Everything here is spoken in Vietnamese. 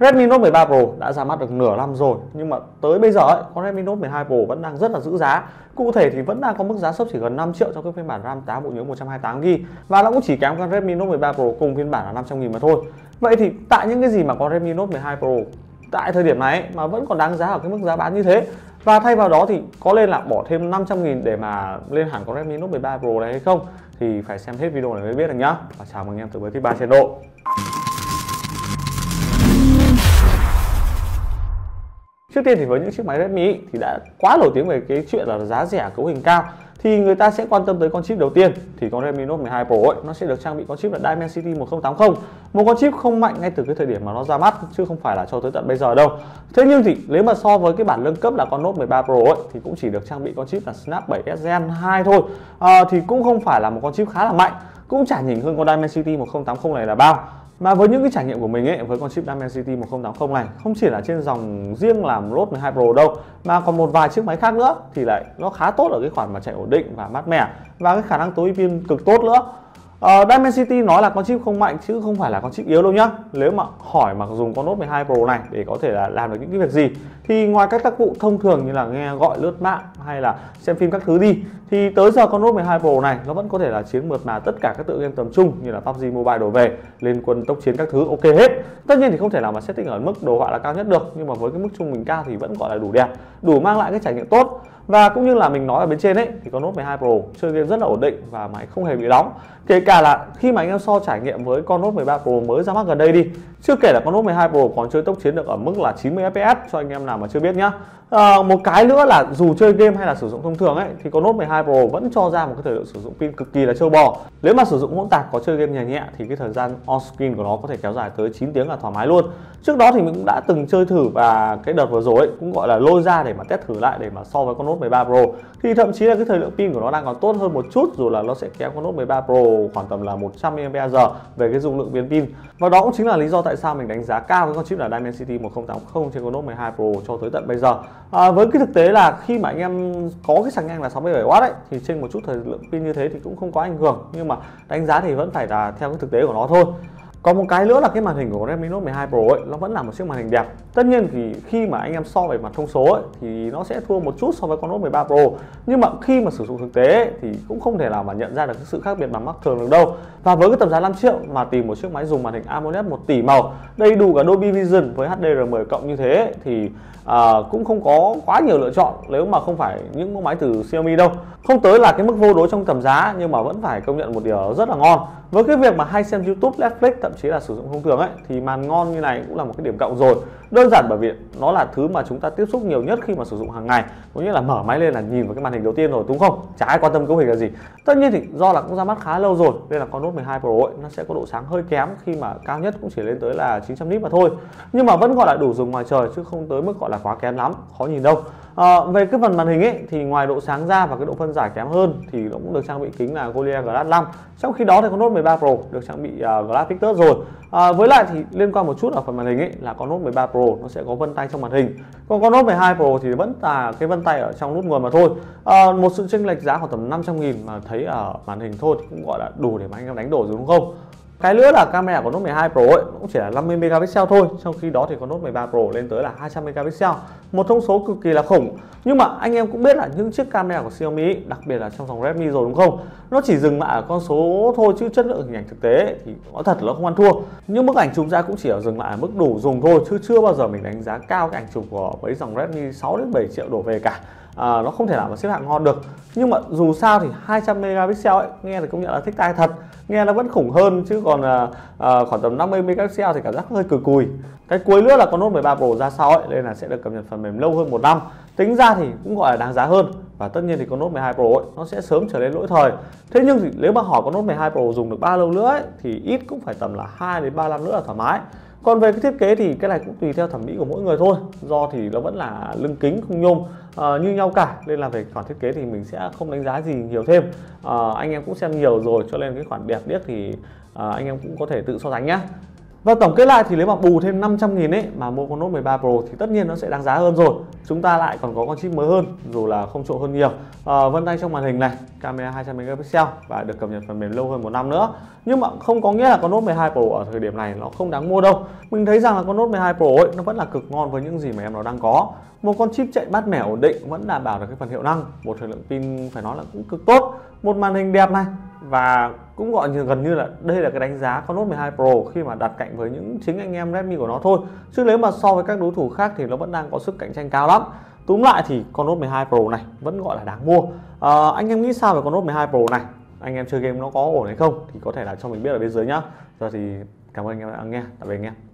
Redmi Note 13 Pro đã ra mắt được nửa năm rồi nhưng mà tới bây giờ ấy, con Redmi Note 12 Pro vẫn đang rất là giữ giá. Cụ thể thì vẫn đang có mức giá sấp chỉ gần 5 triệu cho cái phiên bản RAM 8 bộ nhớ 128GB và nó cũng chỉ kém con Redmi Note 13 Pro cùng phiên bản là 500 000 mà thôi. Vậy thì tại những cái gì mà con Redmi Note 12 Pro tại thời điểm này mà vẫn còn đáng giá ở cái mức giá bán như thế và thay vào đó thì có nên là bỏ thêm 500 000 để mà lên hẳn con Redmi Note 13 Pro này hay không thì phải xem hết video này mới biết được nhá. Và chào mừng em tới với thứ ba chế Trước tiên thì với những chiếc máy Redmi thì đã quá nổi tiếng về cái chuyện là giá rẻ cấu hình cao thì người ta sẽ quan tâm tới con chip đầu tiên. Thì con Redmi Note 12 Pro ấy nó sẽ được trang bị con chip là Dimensity 1080 một con chip không mạnh ngay từ cái thời điểm mà nó ra mắt chứ không phải là cho tới tận bây giờ đâu. Thế nhưng thì nếu mà so với cái bản nâng cấp là con Note 13 Pro ấy thì cũng chỉ được trang bị con chip là Snap 7s Gen 2 thôi. À, thì cũng không phải là một con chip khá là mạnh cũng chả nhỉnh hơn con Dimensity 1080 này là bao mà với những cái trải nghiệm của mình ấy với con chip Dimensity 1080 này không chỉ là trên dòng riêng làm Note 12 Pro đâu mà còn một vài chiếc máy khác nữa thì lại nó khá tốt ở cái khoản mà chạy ổn định và mát mẻ và cái khả năng tối pin cực tốt nữa. Ờ, uh, Dimensity nói là con chip không mạnh chứ không phải là con chip yếu đâu nhá. Nếu mà hỏi mà dùng con Note 12 Pro này để có thể là làm được những cái việc gì Thì ngoài các tác vụ thông thường như là nghe gọi lướt mạng hay là xem phim các thứ đi. Thì tới giờ con Note 12 Pro này nó vẫn có thể là chiến mượt mà tất cả các tựa game tầm trung như là PUBG Mobile đổ về Lên quân tốc chiến các thứ ok hết. Tất nhiên thì không thể nào mà setting ở mức đồ họa là cao nhất được Nhưng mà với cái mức trung bình cao thì vẫn gọi là đủ đẹp Đủ mang lại cái trải nghiệm tốt. Và cũng như là mình nói ở bên trên ấy thì con Note 12 Pro chơi game rất là ổn định và máy không hề bị đóng. Kể cả là khi mà anh em so trải nghiệm với con Note 13 Pro mới ra mắt gần đây đi chưa kể là con Note 12 Pro còn chơi tốc chiến được ở mức là 90 fps cho anh em nào mà chưa biết nhá. À, một cái nữa là dù chơi game hay là sử dụng thông thường ấy thì con Note 12 Pro vẫn cho ra một cái thời lượng sử dụng pin cực kỳ là trâu bò. Nếu mà sử dụng hỗn tạp có chơi game nhẹ nhẹ thì cái thời gian on screen của nó có thể kéo dài tới 9 tiếng là thoải mái luôn. Trước đó thì mình cũng đã từng chơi thử và cái đợt vừa rồi ấy, cũng gọi là lôi ra để mà test thử lại để mà so với con Note 13 Pro. Thì thậm chí là cái thời lượng pin của nó đang còn tốt hơn một chút dù là nó sẽ kém con Note 13 Pro khoảng tầm là 100 mAh về cái dung lượng viên pin. Và đó cũng chính là lý do tại sao mình đánh giá cao cái con chip là Dimensity 1080 trên con Note 12 Pro cho tới tận bây giờ. À, với cái thực tế là khi mà anh em có cái sạc ngang là 67W ấy thì trên một chút thời lượng pin như thế thì cũng không có ảnh hưởng, nhưng mà đánh giá thì vẫn phải là theo cái thực tế của nó thôi còn một cái nữa là cái màn hình của Redmi Note 12 Pro ấy nó vẫn là một chiếc màn hình đẹp. Tất nhiên thì khi mà anh em so về mặt thông số ấy, thì nó sẽ thua một chút so với con Note 13 Pro. Nhưng mà khi mà sử dụng thực tế ấy, thì cũng không thể nào mà nhận ra được cái sự khác biệt bằng mắt thường được đâu. Và với cái tầm giá 5 triệu mà tìm một chiếc máy dùng màn hình AMOLED 1 tỷ màu đầy đủ cả Dolby Vision với HDR10 cộng như thế thì à, cũng không có quá nhiều lựa chọn nếu mà không phải những mẫu máy từ Xiaomi đâu. Không tới là cái mức vô đối trong tầm giá nhưng mà vẫn phải công nhận một điều rất là ngon. Với cái việc mà hay xem YouTube, Netflix thậm chí là sử dụng thông thường ấy thì màn ngon như này cũng là một cái điểm cộng rồi. Đơn giản bởi vì nó là thứ mà chúng ta tiếp xúc nhiều nhất khi mà sử dụng hàng ngày. Có nghĩa là mở máy lên là nhìn vào cái màn hình đầu tiên rồi đúng không? Chả ai quan tâm cấu hình là gì. Tất nhiên thì do là cũng ra mắt khá lâu rồi nên là con Note 12 Pro ấy, nó sẽ có độ sáng hơi kém khi mà cao nhất cũng chỉ lên tới là 900 nit mà thôi. Nhưng mà vẫn gọi là đủ dùng ngoài trời chứ không tới mức gọi là quá kém lắm khó nhìn đâu. À, về cái phần màn hình ấy thì ngoài độ sáng ra và cái độ phân giải kém hơn thì nó cũng được trang bị kính là Gorilla Glass 5 trong khi đó thì con Note 13 Pro được trang bị uh, Glass Victus rồi. À, với lại thì liên quan một chút ở phần màn hình ấy là con Note 13 Pro nó sẽ có vân tay trong màn hình. Còn con Note 12 Pro thì vẫn là cái vân tay ở trong nút nguồn mà thôi. À, một sự chênh lệch giá khoảng tầm 500 nghìn mà thấy ở màn hình thôi thì cũng gọi là đủ để mà anh em đánh đổ rồi đúng không? Cái nữa là camera của Note 12 Pro ấy, cũng chỉ là 50 megapixel thôi, trong khi đó thì con Note 13 Pro lên tới là 200 megapixel. Một thông số cực kỳ là khủng. Nhưng mà anh em cũng biết là những chiếc camera của Xiaomi, đặc biệt là trong dòng Redmi rồi đúng không? Nó chỉ dừng lại ở con số thôi chứ chất lượng hình ảnh thực tế thì nó thật là không ăn thua. Nhưng bức ảnh chụp ra cũng chỉ ở dừng lại ở mức đủ dùng thôi, chứ chưa bao giờ mình đánh giá cao cái ảnh chụp của mấy dòng Redmi 6 đến 7 triệu đổ về cả à, nó không thể nào mà xếp hạng ngon được. Nhưng mà dù sao thì 200 megapixel ấy nghe thì công nhận là thích tai thật. Nghe nó vẫn khủng hơn chứ còn à, à, khoảng tầm 50 megapixel thì cảm giác hơi cùi cùi. Cái cuối nữa là con Note 13 Pro ra sau ấy nên là sẽ được cập nhật phần mềm lâu hơn một năm. Tính ra thì cũng gọi là đáng giá hơn. Và tất nhiên thì con Note 12 Pro ấy, nó sẽ sớm trở lên lỗi thời. Thế nhưng thì nếu mà hỏi con Note 12 Pro dùng được bao lâu nữa ấy, thì ít cũng phải tầm là 2 đến 3 năm nữa là thoải mái. Còn về cái thiết kế thì cái này cũng tùy theo thẩm mỹ của mỗi người thôi. Do thì nó vẫn là lưng kính không nhôm uh, như nhau cả nên là về khoản thiết kế thì mình sẽ không đánh giá gì nhiều thêm uh, anh em cũng xem nhiều rồi cho nên cái khoản đẹp điếc thì uh, anh em cũng có thể tự so sánh nhá và tổng kết lại thì nếu mà bù thêm 500 nghìn ấy mà mua con Note 13 Pro thì tất nhiên nó sẽ đáng giá hơn rồi. Chúng ta lại còn có con chip mới hơn dù là không trộn hơn nhiều. À, vân tay trong màn hình này camera 200 megapixel và được cập nhật phần mềm lâu hơn một năm nữa. Nhưng mà không có nghĩa là con Note 12 Pro ở thời điểm này nó không đáng mua đâu. Mình thấy rằng là con Note 12 Pro ấy nó vẫn là cực ngon với những gì mà em nó đang có. Một con chip chạy mát mẻ ổn định vẫn đảm bảo được cái phần hiệu năng. Một thời lượng pin phải nói là cũng cực tốt. Một màn hình đẹp này và cũng gọi như gần như là đây là cái đánh giá con Note 12 Pro khi mà đặt cạnh với những chính anh em Redmi của nó thôi. Chứ nếu mà so với các đối thủ khác thì nó vẫn đang có sức cạnh tranh cao lắm. Túm lại thì con Note 12 Pro này vẫn gọi là đáng mua. À, anh em nghĩ sao về con Note 12 Pro này? Anh em chơi game nó có ổn hay không? Thì có thể là cho mình biết ở bên dưới nhá. Giờ thì cảm ơn anh em đã nghe. Tạm biệt anh em.